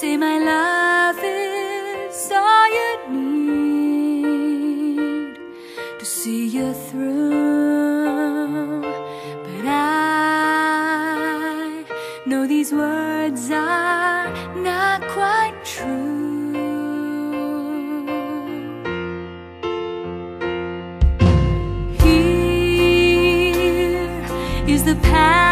Say my love is all you need to see you through. But I know these words are not quite true. Here is the path.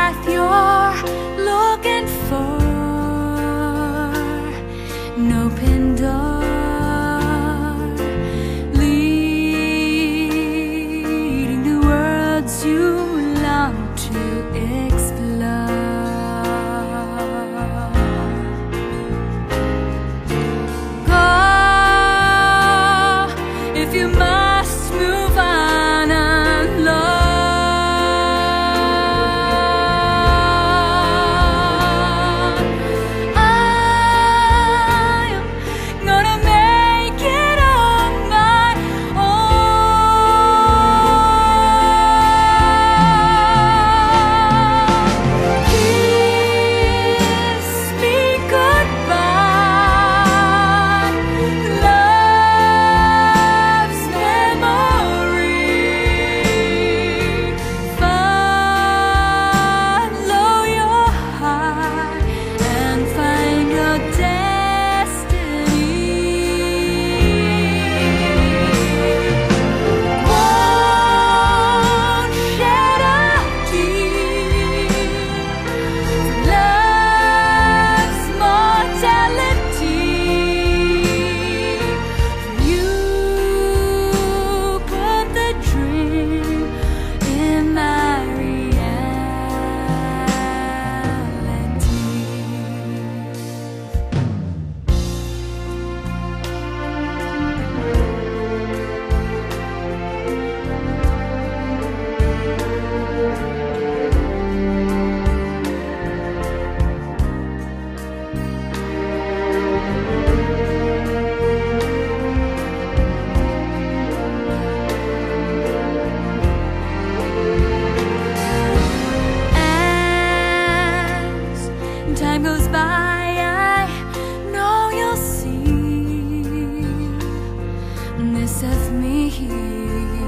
me.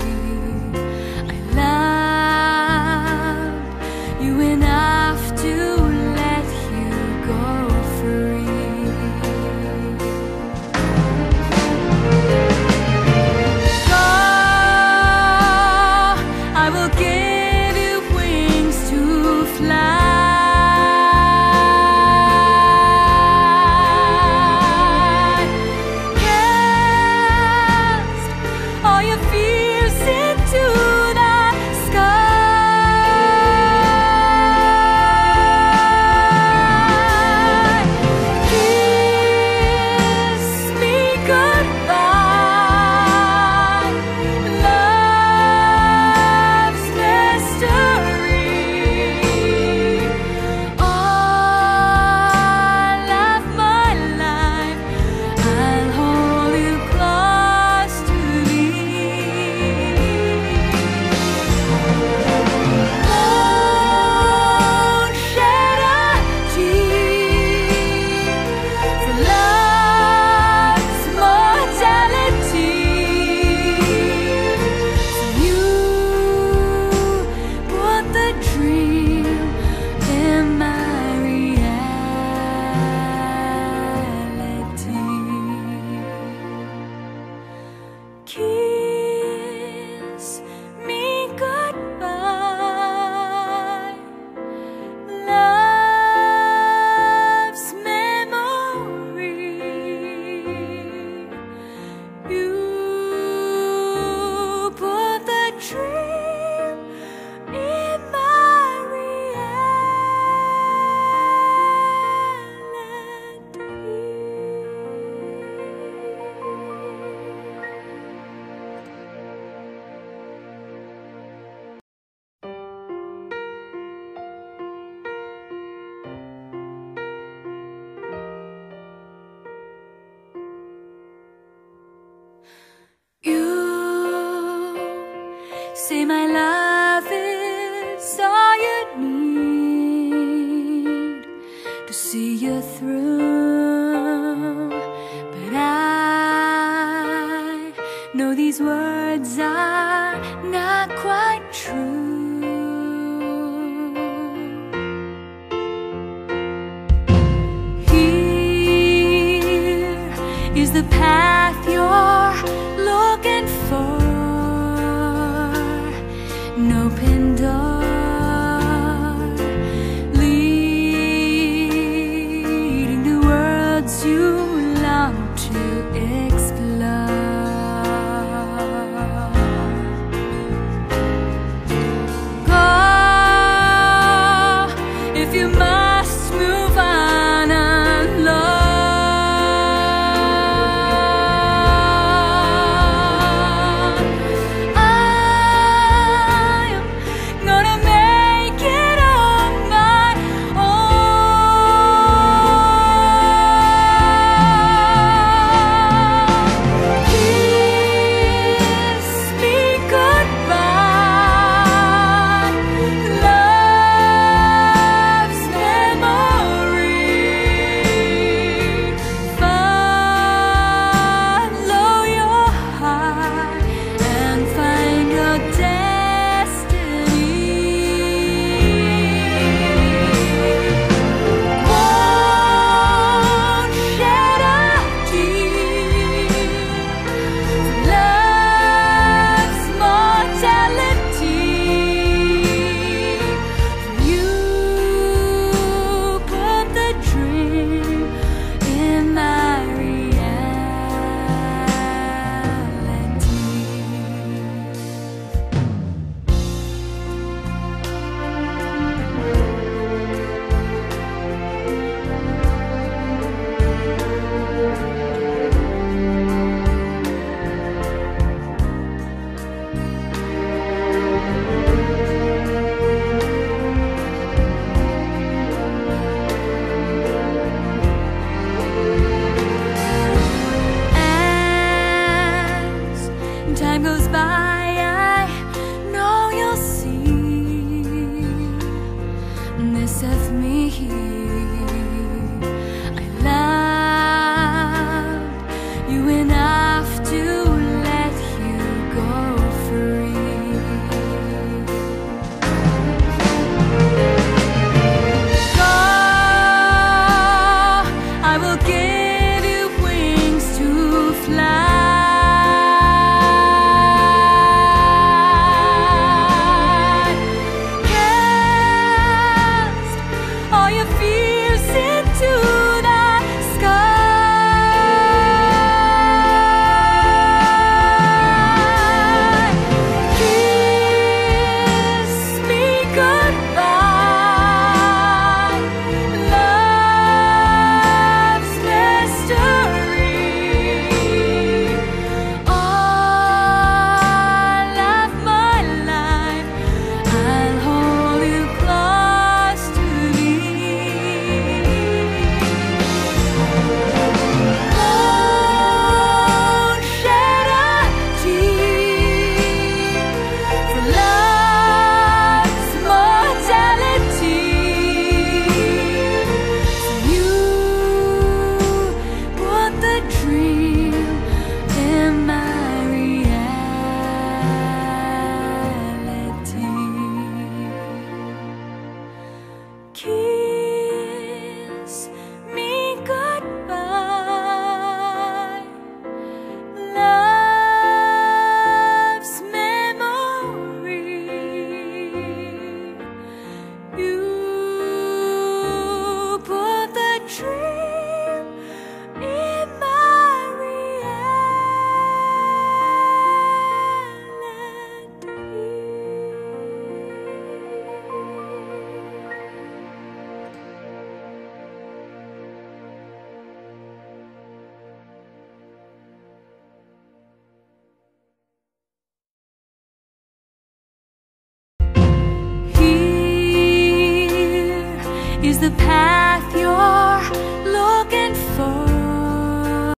Say my love is all you need to see you through. But I know these words are not quite true. Here is the path you're